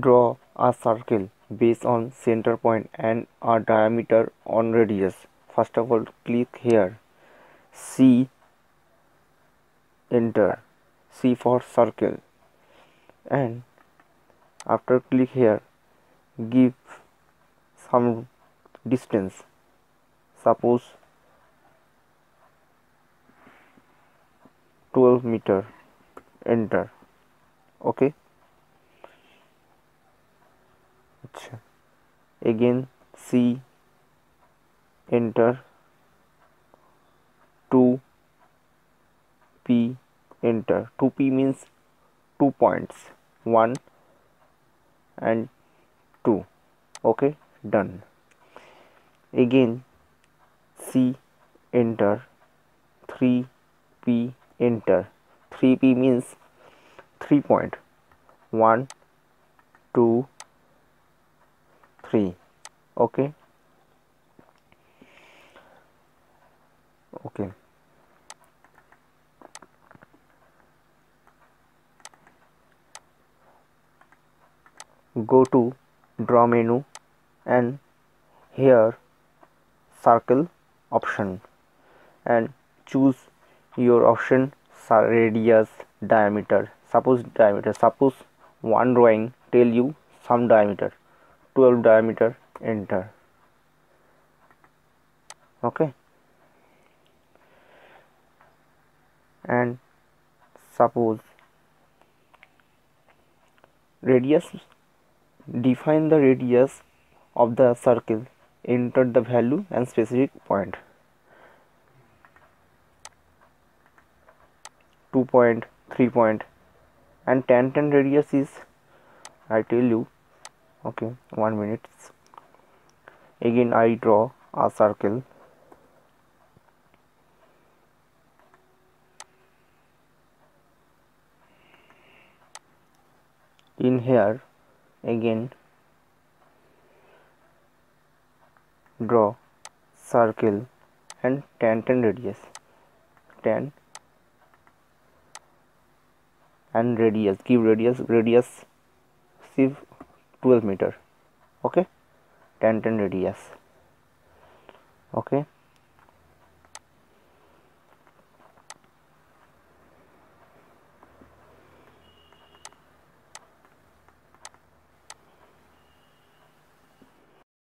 Draw a circle based on center point and a diameter on radius. First of all click here. C enter. C for circle. And after click here give some distance. Suppose 12 meter. Enter. Okay again C enter 2 P enter 2P means two points 1 and 2 okay done again C enter 3P enter 3P means 3 point 1 2 3 okay? Okay. Go to draw menu and here circle option and choose your option radius diameter. Suppose diameter. Suppose one drawing tell you some diameter 12 diameter enter. Okay. And suppose radius define the radius of the circle enter the value and specific point. 2 point 3 point and tan tan radius is I tell you okay one minute. Again I draw a circle. In here again draw circle and tan tan radius. 10 and radius. Give radius radius see 12 meter. Okay? tan tan radius. Okay